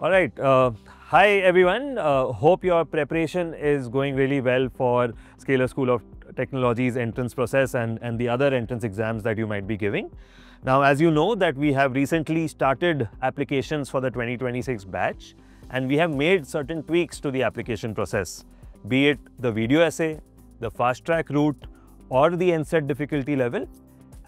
All right. Uh, hi, everyone. Uh, hope your preparation is going really well for Scaler School of Technology's entrance process and, and the other entrance exams that you might be giving. Now, as you know that we have recently started applications for the 2026 batch and we have made certain tweaks to the application process, be it the video essay, the fast track route or the NSET difficulty level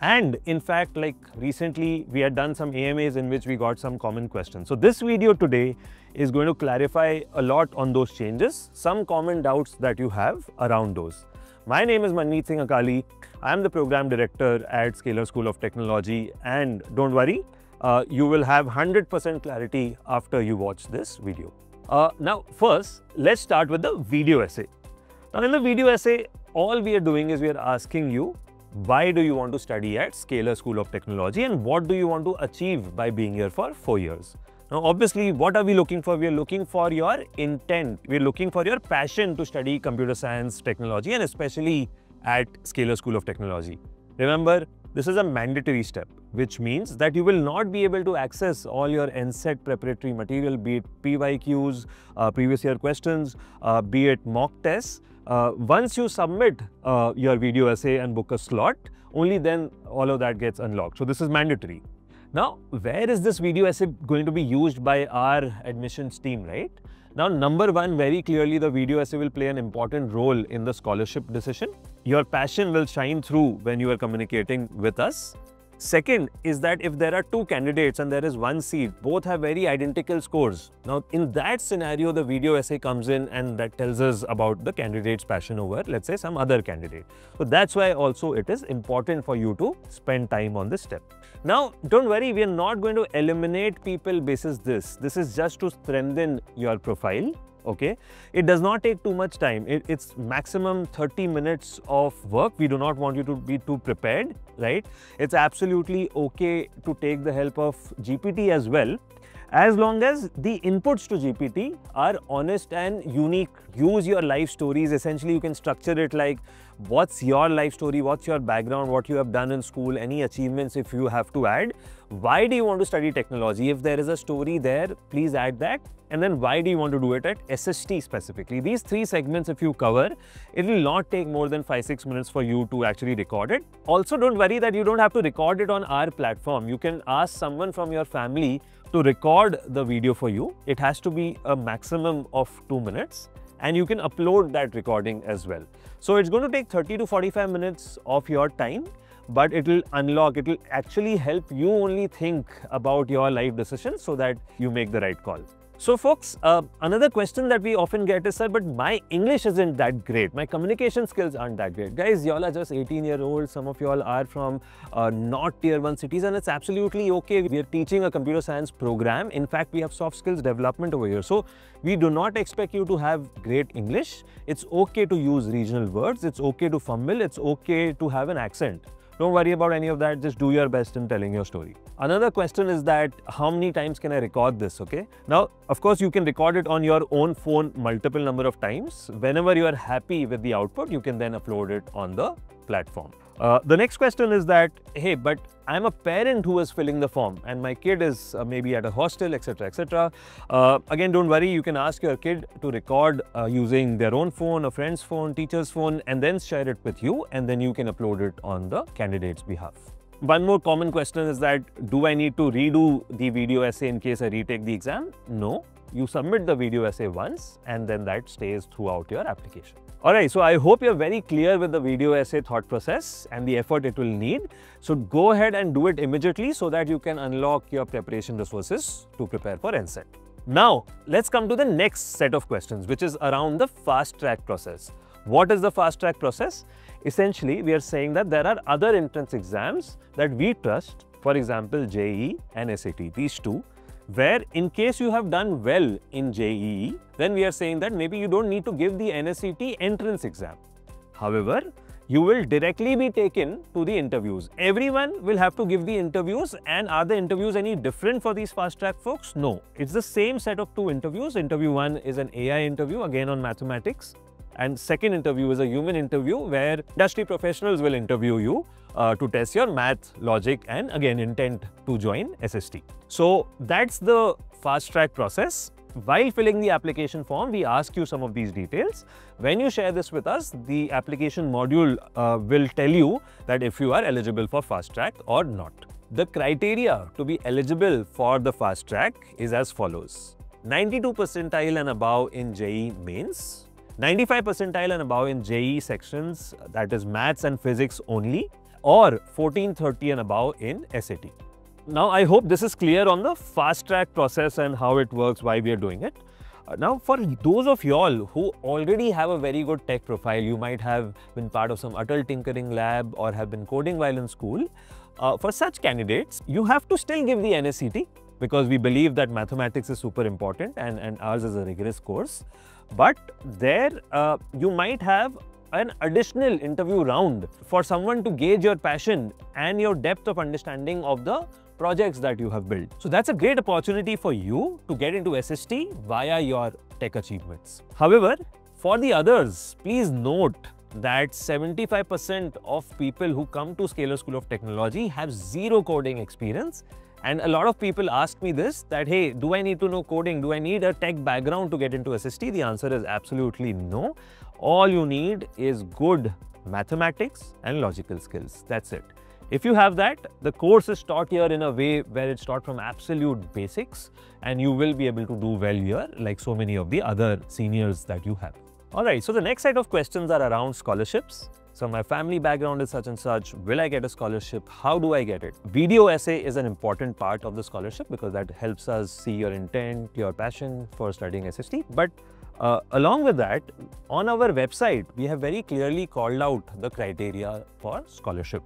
and in fact, like recently we had done some AMAs in which we got some common questions. So this video today is going to clarify a lot on those changes, some common doubts that you have around those. My name is Manmeet Singh Akali. I am the program director at Scaler School of Technology and don't worry, uh, you will have 100% clarity after you watch this video. Uh, now first, let's start with the video essay. Now in the video essay, all we are doing is we are asking you why do you want to study at Scaler School of Technology and what do you want to achieve by being here for four years? Now, obviously, what are we looking for? We are looking for your intent. We're looking for your passion to study computer science, technology, and especially at Scaler School of Technology. Remember, this is a mandatory step, which means that you will not be able to access all your NSET preparatory material, be it PYQs, uh, previous year questions, uh, be it mock tests, uh, once you submit uh, your video essay and book a slot, only then all of that gets unlocked. So this is mandatory. Now, where is this video essay going to be used by our admissions team, right? Now, number one, very clearly the video essay will play an important role in the scholarship decision. Your passion will shine through when you are communicating with us. Second is that if there are two candidates and there is one seat, both have very identical scores. Now, in that scenario, the video essay comes in and that tells us about the candidate's passion over, let's say, some other candidate. So that's why also it is important for you to spend time on this step. Now, don't worry, we are not going to eliminate people basis this. This is just to strengthen your profile okay it does not take too much time it, it's maximum 30 minutes of work we do not want you to be too prepared right it's absolutely okay to take the help of gpt as well as long as the inputs to GPT are honest and unique. Use your life stories. Essentially, you can structure it like what's your life story, what's your background, what you have done in school, any achievements if you have to add. Why do you want to study technology? If there is a story there, please add that. And then why do you want to do it at SST specifically? These three segments, if you cover, it will not take more than 5-6 minutes for you to actually record it. Also, don't worry that you don't have to record it on our platform. You can ask someone from your family to record the video for you. It has to be a maximum of 2 minutes and you can upload that recording as well. So it's going to take 30 to 45 minutes of your time but it will unlock, it will actually help you only think about your life decisions so that you make the right call. So folks, uh, another question that we often get is, sir, but my English isn't that great. My communication skills aren't that great. Guys, y'all are just 18 year old. Some of y'all are from uh, not tier one cities and it's absolutely okay. We are teaching a computer science program. In fact, we have soft skills development over here. So we do not expect you to have great English. It's okay to use regional words. It's okay to fumble. It's okay to have an accent. Don't worry about any of that. Just do your best in telling your story. Another question is that how many times can I record this, okay? Now, of course, you can record it on your own phone multiple number of times. Whenever you are happy with the output, you can then upload it on the platform. Uh, the next question is that, hey, but I'm a parent who is filling the form and my kid is uh, maybe at a hostel, etc., etc. Uh, again, don't worry, you can ask your kid to record uh, using their own phone, a friend's phone, teacher's phone, and then share it with you, and then you can upload it on the candidate's behalf. One more common question is that, do I need to redo the video essay in case I retake the exam? No, you submit the video essay once and then that stays throughout your application. Alright, so I hope you're very clear with the video essay thought process and the effort it will need. So go ahead and do it immediately so that you can unlock your preparation resources to prepare for NSET. Now, let's come to the next set of questions, which is around the fast track process. What is the fast track process? Essentially, we are saying that there are other entrance exams that we trust, for example, JEE and SAT, these two, where in case you have done well in JEE, then we are saying that maybe you don't need to give the NSET entrance exam. However, you will directly be taken to the interviews. Everyone will have to give the interviews and are the interviews any different for these fast track folks? No, it's the same set of two interviews. Interview one is an AI interview again on mathematics and second interview is a human interview where industry professionals will interview you uh, to test your math, logic, and again, intent to join SST. So that's the fast track process. While filling the application form, we ask you some of these details. When you share this with us, the application module uh, will tell you that if you are eligible for fast track or not. The criteria to be eligible for the fast track is as follows. 92 percentile and above in JEE mains, 95 percentile and above in JEE sections that is maths and physics only or 1430 and above in SAT. Now, I hope this is clear on the fast track process and how it works, why we are doing it. Uh, now, for those of y'all who already have a very good tech profile, you might have been part of some Atal Tinkering Lab or have been coding while in school. Uh, for such candidates, you have to still give the NSET because we believe that mathematics is super important and, and ours is a rigorous course. But there, uh, you might have an additional interview round for someone to gauge your passion and your depth of understanding of the projects that you have built. So that's a great opportunity for you to get into SST via your tech achievements. However, for the others, please note that 75% of people who come to Scaler School of Technology have zero coding experience. And a lot of people ask me this, that hey, do I need to know coding? Do I need a tech background to get into SST? The answer is absolutely no. All you need is good mathematics and logical skills. That's it. If you have that, the course is taught here in a way where it's taught from absolute basics and you will be able to do well here like so many of the other seniors that you have. Alright, so the next set of questions are around scholarships. So my family background is such and such. Will I get a scholarship? How do I get it? Video essay is an important part of the scholarship because that helps us see your intent, your passion for studying SST. But uh, along with that, on our website, we have very clearly called out the criteria for scholarship.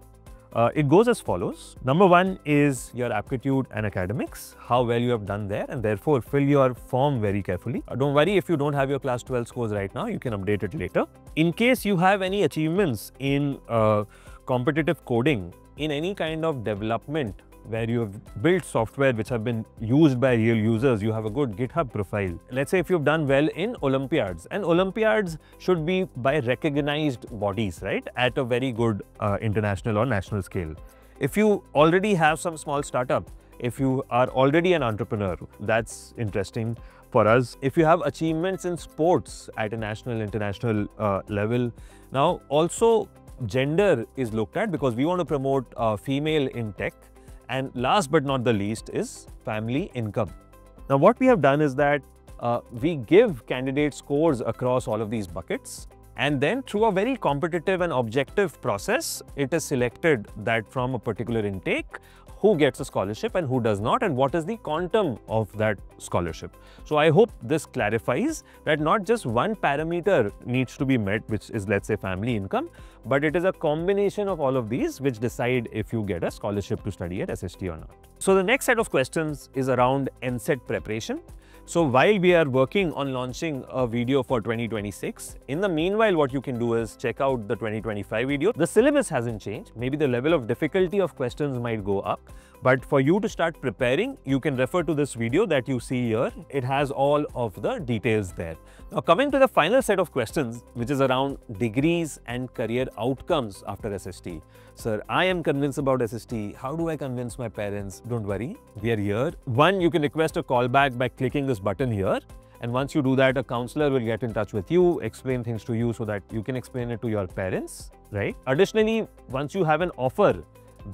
Uh, it goes as follows. Number one is your aptitude and academics, how well you have done there and therefore fill your form very carefully. Uh, don't worry if you don't have your class 12 scores right now, you can update it later. In case you have any achievements in uh, competitive coding, in any kind of development where you have built software which have been used by real users, you have a good GitHub profile. Let's say if you've done well in Olympiads, and Olympiads should be by recognized bodies, right, at a very good uh, international or national scale. If you already have some small startup, if you are already an entrepreneur, that's interesting for us. If you have achievements in sports at a national, international uh, level, now also gender is looked at because we want to promote uh, female in tech and last but not the least is family income. Now what we have done is that uh, we give candidate scores across all of these buckets and then through a very competitive and objective process, it is selected that from a particular intake, who gets a scholarship and who does not and what is the quantum of that scholarship. So I hope this clarifies that not just one parameter needs to be met, which is let's say family income, but it is a combination of all of these which decide if you get a scholarship to study at SST or not. So the next set of questions is around NSET preparation. So while we are working on launching a video for 2026, in the meanwhile, what you can do is check out the 2025 video. The syllabus hasn't changed. Maybe the level of difficulty of questions might go up, but for you to start preparing, you can refer to this video that you see here. It has all of the details there. Now coming to the final set of questions, which is around degrees and career outcomes after SST. Sir, I am convinced about SST. How do I convince my parents? Don't worry, we are here. One, you can request a callback by clicking this button here. And once you do that, a counselor will get in touch with you, explain things to you so that you can explain it to your parents, right? Additionally, once you have an offer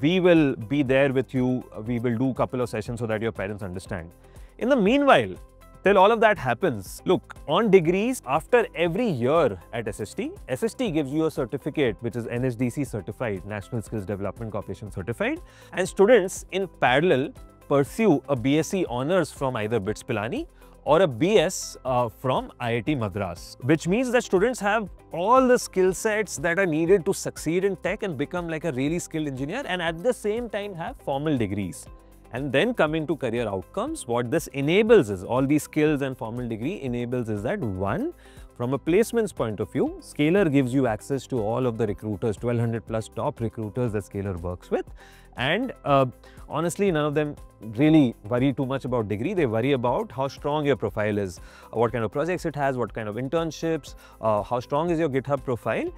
we will be there with you. We will do a couple of sessions so that your parents understand. In the meanwhile, till all of that happens, look, on degrees, after every year at SST, SST gives you a certificate which is NSDC certified, National Skills Development Corporation certified, and students in parallel pursue a BSc honors from either BITS Pilani or a BS uh, from IIT Madras, which means that students have all the skill sets that are needed to succeed in tech and become like a really skilled engineer and at the same time have formal degrees. And then coming to career outcomes, what this enables is all these skills and formal degree enables is that one, from a placements point of view, Scaler gives you access to all of the recruiters, 1200 plus top recruiters that Scaler works with. And uh, honestly, none of them really worry too much about degree. They worry about how strong your profile is, what kind of projects it has, what kind of internships, uh, how strong is your GitHub profile.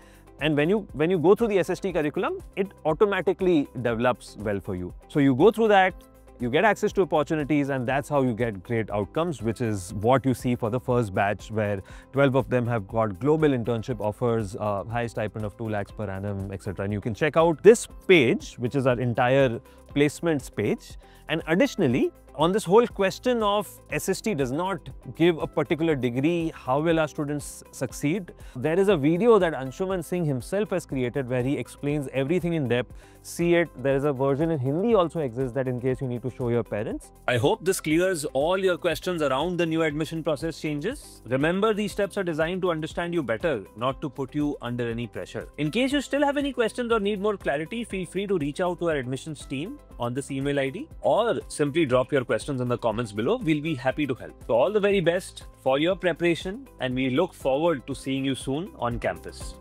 and when you when you go through the SST curriculum, it automatically develops well for you. So you go through that, you get access to opportunities and that's how you get great outcomes, which is what you see for the first batch where 12 of them have got global internship offers, uh, high stipend of 2 lakhs per annum, etc. And you can check out this page, which is our entire placements page. And additionally, on this whole question of SST does not give a particular degree, how will our students succeed? There is a video that Anshuman Singh himself has created where he explains everything in depth. See it. There is a version in Hindi also exists that in case you need to show your parents. I hope this clears all your questions around the new admission process changes. Remember these steps are designed to understand you better, not to put you under any pressure. In case you still have any questions or need more clarity, feel free to reach out to our admissions team on this email ID or simply drop your questions in the comments below. We'll be happy to help. So all the very best for your preparation and we look forward to seeing you soon on campus.